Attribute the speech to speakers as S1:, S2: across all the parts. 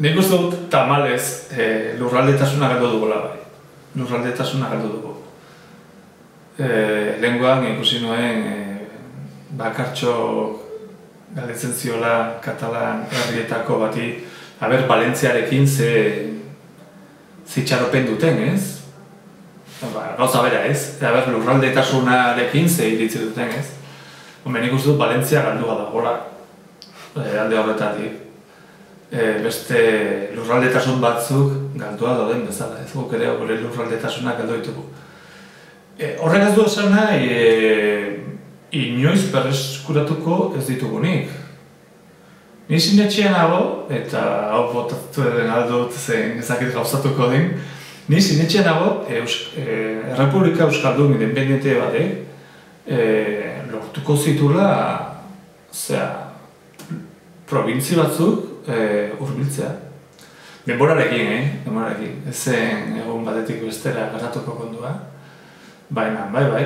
S1: nik uste dut tamalez e, lurraldetasuna galdu dugula bai. Lurraldetasuna galdu dugu. E, Lenguan ikusi nuen e, bakartxo galdetzen ziola katalan herrietako bati, haber, Balentziarekin ze zitxaropen duten, ez? Ba, gauza bera, ez? Haber, lurraldetasunarekin ze iritzi duten, ez? Hombre, nik uste dut Balentzia galdua da, gola, e, alde horretatik. E, beste lurraldetasun batzuk galdua dauden bezala, ez guk ere gure lurraldetasunak galdu ditugu. E, horrek ez du esan nahi, e, inoiz berreskuratuko ez ditugunik. Ni sinetxean nago, eta hau botatu den aldut zen ezakit gauzatuko den, ni sinetxean nago, Eusk e, Republika Euskaldun independiente bade, e, lortuko zitula, zera, provintzi batzuk e, urbiltzea. Denborarekin, eh? Denborarekin. Ez zen egun batetik bestera garatuko kondua. Baina, bai, bai,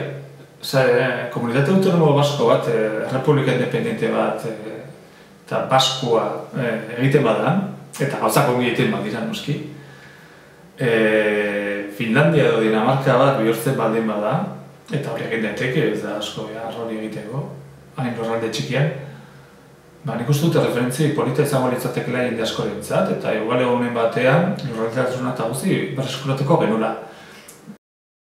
S1: Zer, komunitate autonomo basko bat, e, republika independiente bat, e, eta baskua e, egiten bada, eta gauzak ongi egiten bat dira noski. E, Finlandia edo Dinamarka bat bihurtzen baldin bada, eta hori egin daiteke, ez da asko hori egiteko, hain lorralde txikian. Ba, nik uste dute referentzi polita izango litzatekela jende asko eta igual egunen batean, lorralde eta guzi, berreskuratuko genula.